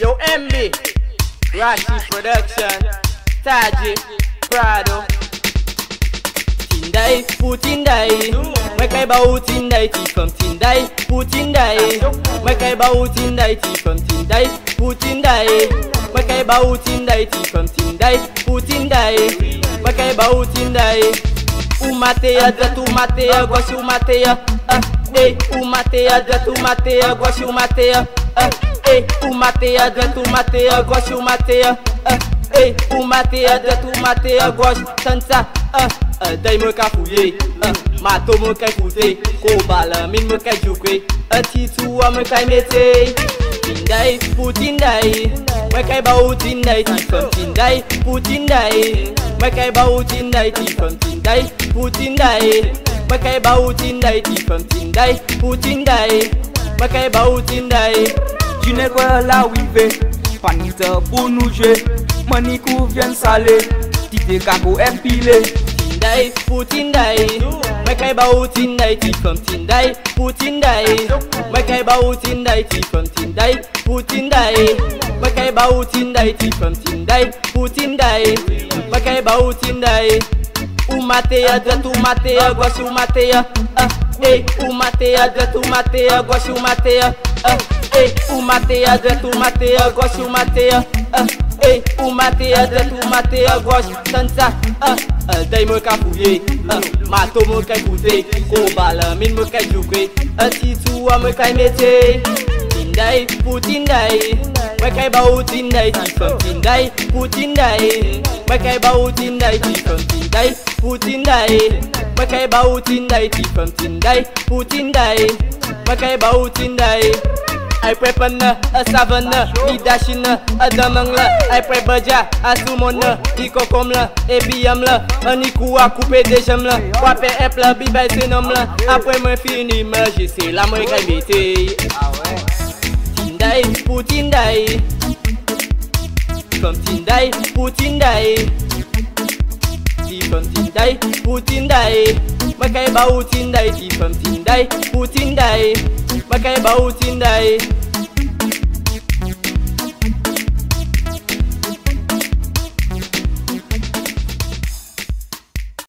Yo, MB, Rashi Production, Taji, Prado. Tindai, Putindai, mấy cây bầu Tindai thì phẩm Tindai, Putindai, mấy bao bầu đây, thì phẩm Tindai, Putindai, mấy cây bầu Tindai thì phẩm Tindai, Putindai, mấy cây bầu Tindai. Umateia, dentro umateia, gosto umateia, ah, ei, umateia, dentro umateia, gosto umateia, ah, ei, o Mateia dentro o Mateia gosta, o Mateia. Uh, ei, o Mateia dentro umateia, gosto dançar, ah, uh, dai mă ca fuie, uh, mato mă ca fute, cobala, min mă ca juque, ah, titua mă ca mete, tindai, putindai, mă ca bau tindai, tifam tindai, putindai, mă ca bau tindai, tifam tindai, putindai, mă ca bau tindai, tifam tindai, putindai, mă ca bau tindai. Cine quoi la wive Panită bunuje Mănicu vien sale Tite kako empile Tindai, putindai, mă ca bau tindai, tifam tindai, putindai, mă ca bau tindai, tifam tindai, putindai, mă ca bau tindai, tifam tindai, putindai, mă ca bau tindai. Umateia, dreto, umateia, gosto umateia, ah, eh, ei, umateia, dreto, umateia, à gosto umateia, ah, ei, umateia, dentro eu gosto umateia, ah, ei, umateia, dentro eu gosto dançar, ah, ah, dai mă ca fuie, ah, mato mă ca fute, cobala, min mă ca juque, ah, titua mă tin mete, tindai, putindai, mă ca bau tindai, tifam tindai, putindai, mă ca bau tindai, tifam tindai, putindai, mă ca bau tin tifam tindai, tin đây Mày cái bao tin đây până, a savană, mi dașină, a dămânglă Ai pre băgea, a sumonă, i cocomlă, e biamlă Ani cu acu pe dejamlă, coape eplă, bibai senomlă Apoi mă fini mă și la măi ca bitei Tindai, putindai Făm tindai, putindai Tifăm tindai, putindai Mă cai bau tindai, tifăm tindai, putindai Mă cai bau tindai.